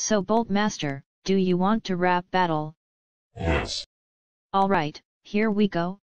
So Boltmaster, do you want to rap battle? Yes. Alright, here we go.